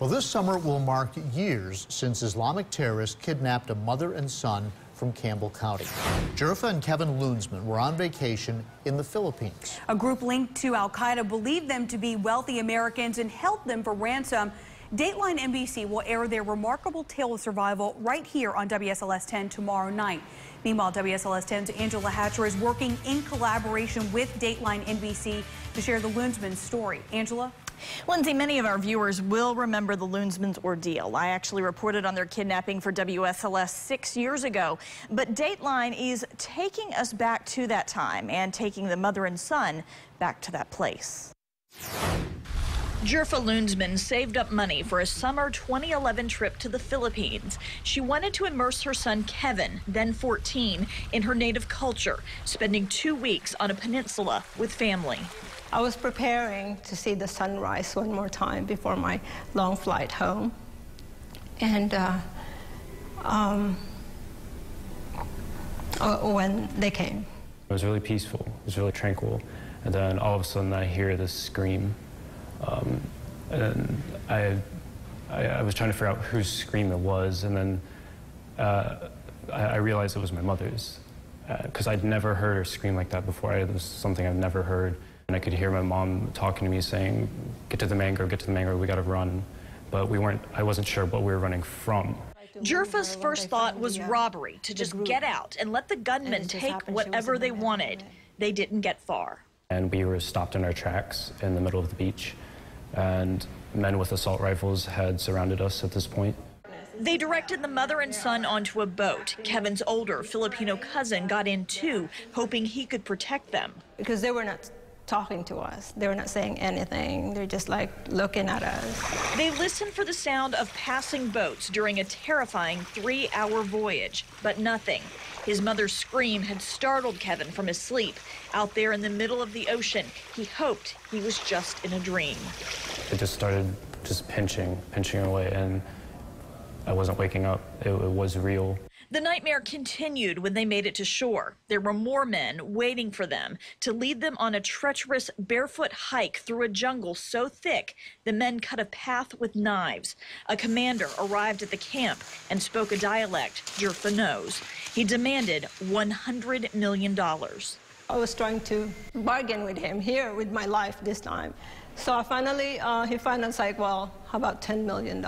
Well, this summer will mark years since Islamic terrorists kidnapped a mother and son from Campbell County. Gerfa and Kevin Lunsmann were on vacation in the Philippines. A group linked to Al Qaeda believed them to be wealthy Americans and held them for ransom. Dateline NBC will air their remarkable tale of survival right here on WSLS 10 tomorrow night. Meanwhile, WSLS 10's Angela Hatcher is working in collaboration with Dateline NBC to share the Lunsmann story. Angela? Lindsay, many of our viewers will remember the Lunsmann's ordeal. I actually reported on their kidnapping for WSLS six years ago. But Dateline is taking us back to that time and taking the mother and son back to that place. Gerfa Lunsmann saved up money for a summer 2011 trip to the Philippines. She wanted to immerse her son Kevin, then 14, in her native culture, spending two weeks on a peninsula with family. I was preparing to see the sunrise one more time before my long flight home. And uh, um, uh, when they came. It was really peaceful, it was really tranquil. And then all of a sudden I hear this scream. Um, and I, I, I, was trying to figure out whose scream it was, and then uh, I, I, realized it was my mother's. Because uh, I'd never heard her scream like that before. It was something I'd never heard. And I could hear my mom talking to me saying, get to the mango, get to the mango, we gotta run. But we weren't, I wasn't sure what we were running from. Gerfa's first thought was robbery, to just get out and let the gunmen take whatever they wanted. They didn't get far. And we were stopped in our tracks in the middle of the beach. And men with assault rifles had surrounded us at this point. They directed the mother and son onto a boat. Kevin's older Filipino cousin got in too, hoping he could protect them. Because they were not talking to us. They were not saying anything. They're just like looking at us. They listened for the sound of passing boats during a terrifying three hour voyage, but nothing. His mother's scream had startled Kevin from his sleep. Out there in the middle of the ocean, he hoped he was just in a dream. It just started just pinching, pinching away, and I wasn't waking up. It, it was real. The nightmare continued when they made it to shore. There were more men waiting for them to lead them on a treacherous barefoot hike through a jungle so thick the men cut a path with knives. A commander arrived at the camp and spoke a dialect Gerfa knows. He demanded $100 million. I was trying to bargain with him here with my life this time. So finally, uh, he finally said, well, how about $10 million?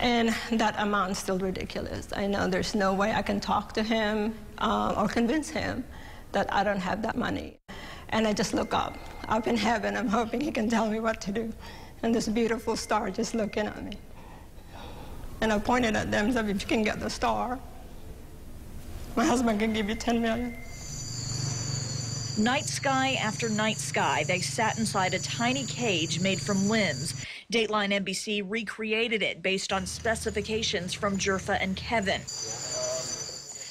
And that amount is still ridiculous. I know there's no way I can talk to him uh, or convince him that I don't have that money. And I just look up, up in heaven. I'm hoping he can tell me what to do. And this beautiful star just looking at me. And I pointed at them said, if you can get the star, my husband can give you 10 million. Night sky after night sky, they sat inside a tiny cage made from limbs. Dateline NBC recreated it based on specifications from Gerfa and Kevin.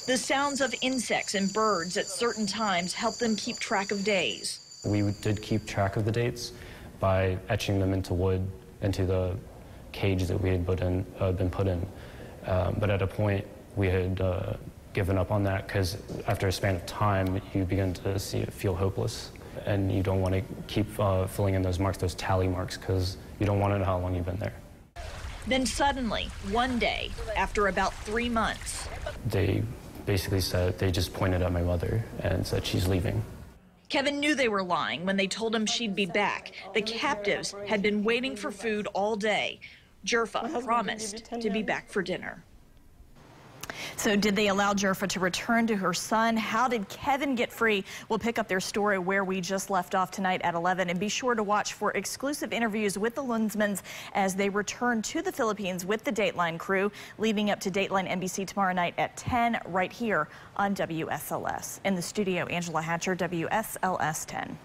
The sounds of insects and birds at certain times help them keep track of days. We did keep track of the dates by etching them into wood, into the cage that we had put in, uh, been put in. Um, but at a point, we had uh, given up on that because after a span of time, you begin to see it feel hopeless. And you don't want to keep uh, filling in those marks, those tally marks, because you don't want to know how long you've been there. Then suddenly, one day, after about three months, they basically said, they just pointed at my mother and said she's leaving. Kevin knew they were lying when they told him she'd be back. The captives had been waiting for food all day. Gerfa promised to be back for dinner. So did they allow Gerfa to return to her son? How did Kevin get free? We'll pick up their story where we just left off tonight at 11 and be sure to watch for exclusive interviews with the Lunsmanns as they return to the Philippines with the Dateline crew, leading up to Dateline NBC tomorrow night at 10 right here on WSLS. In the studio, Angela Hatcher, WSLS 10.